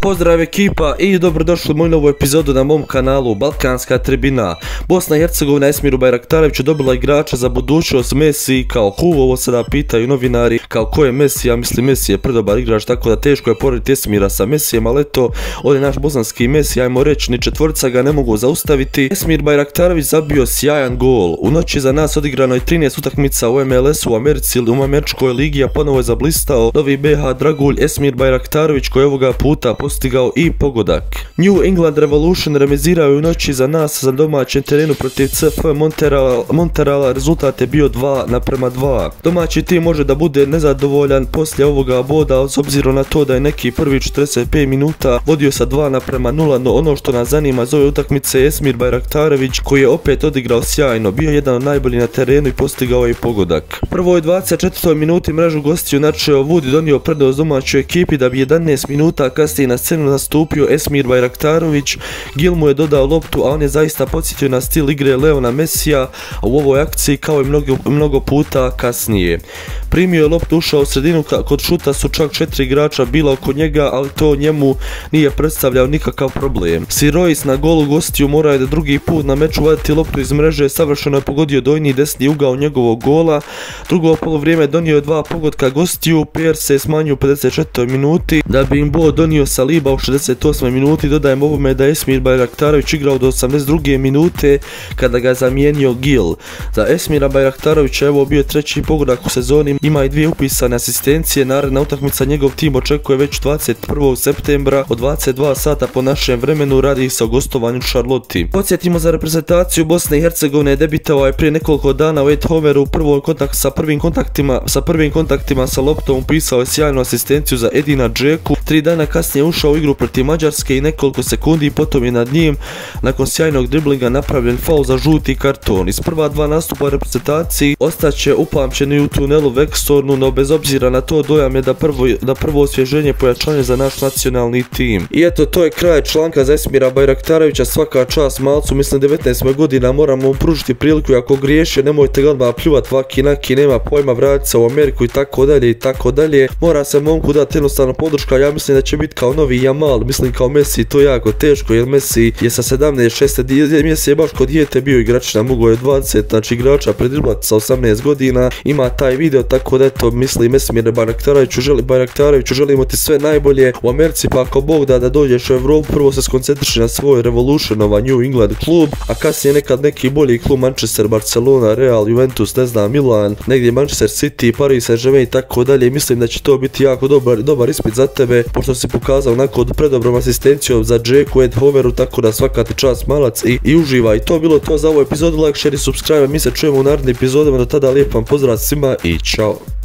Pozdrav ekipa i dobrodošli u moju novu epizodu na mom kanalu Balkanska tribina. Bosna i Hercegovina Esmiru Bajraktareviću dobila igrača za budućnost Messi kao hu, ovo sada pitaju novinari kao ko je Messi, ja mislim Messi je predobar igrač tako da teško je porediti Esmira sa Messijem, ali eto, ovdje naš bosanski Messi, ajmo reći, ni četvorca ga ne mogu zaustaviti. Esmir Bajraktarević zabio sjajan gol, u noći za nas odigrano je 13 utakmica u MLS-u u Americi ili u Američkoj ligi, a ponovo je zablistao novi BH Dragulj Esmir Bajraktarević koji ovoga puta postigao i pogodak. New England Revolution remizirao je u noći za nas za domaćem terenu protiv CF Monterala, rezultat je bio 2 naprema 2. Domaći tim može da bude nezadovoljan poslije ovoga boda s obzirom na to da je neki prvi 45 minuta vodio sa 2 naprema 0, no ono što nas zanima zove utakmice Esmir Bajraktarević koji je opet odigrao sjajno, bio jedan od najboljih na terenu i postigao je pogodak. Prvo je 24. minuti mrežu gostiju načeo Wood donio prednost domaćoj ekipi da bi 11 minuta kasnije na scenu nastupio Esmir Bajraktarović, Gil mu je dodao loptu, a on je zaista podsjetio na stil igre Leona Mesija u ovoj akciji kao i mnogo, mnogo puta kasnije. Primio je loptu, ušao u sredinu, kod šuta su čak četiri igrača bila oko njega, ali to njemu nije predstavljao nikakav problem. Sirois na golu gostiju morao je da drugi put na meču vaditi loptu iz mreže, savršeno je pogodio dojni desni ugao njegovog gola. Drugo polovrijeme donio je dva pogodka gostiju, PR se je smanjio u 54. minuti, da bi im Bo donio Saliba u 68. minuti, dodajem ovome da je Esmir Bajraktarović igrao do 82. minute kada ga je zamijenio Gil. Za Esmira Bajraktarovića evo bio treći pogodak u sezoni, ima i dvije upisane asistencije, naredna utakmica njegov tim očekuje već 21. septembra od 22 sata po našem vremenu radi se o gostovanju Charlotte. Podsjetimo za reprezentaciju Bosne i Hercegovine debitao je prije nekoliko dana u Eindhovenu u prvom kontakt sa prvim kontaktima sa prvim kontaktima sa loptom upisao je sjajnu asistenciju za Edina Džeku. Tri dana kasnije ušao u igru protiv Mađarske i nekoliko sekundi potom je nad njim nakon sjajnog driblinga napravljen faul za žuti karton. Iz prva dva nastupa reprezentaciji ostaće upamćeni u tunelu Vextornu, no bez obzira na to dojam je da prvo, osvježenje pojačanje za naš nacionalni tim. I eto, to je kraj članka za Esmira Bajraktarevića, svaka čast malcu, mislim 19 godina, moramo mu pružiti priliku, ako griješe, nemojte ga odmah pljuvat vaki naki, nema pojma, vratiti se u Ameriku i tako dalje i tako dalje. Mora se momku dati jednostavno podrška, ja mislim da će biti kao Jamal, mislim kao Messi, to jako teško, jer Messi je sa 17 6 mjeseci je baš kod dijete bio igrač na mogo je 20, znači igrača predriblati sa 18 godina, ima taj video, tako da eto, mislim Esmir Bajraktareviću, želi, Bajraktareviću, želimo ti sve najbolje u Americi, pa ako Bog da da dođeš u Evropu, prvo se skoncentriši na svoj Revolutionova New England klub, a kasnije nekad neki bolji klub Manchester, Barcelona, Real, Juventus, ne znam, Milan, negdje Manchester City, Paris Saint-Germain i tako dalje, mislim da će to biti jako dobar, dobar ispit za tebe, pošto si pokazao onako predobrom asistencijom za Jacku Hoveru, tako da svaka ti čast malac i, i uživa. I to bilo to za ovu epizodu, like, share i subscribe, mi se čujemo u narednim epizodama, do tada lijep vam pozdrav svima i čao.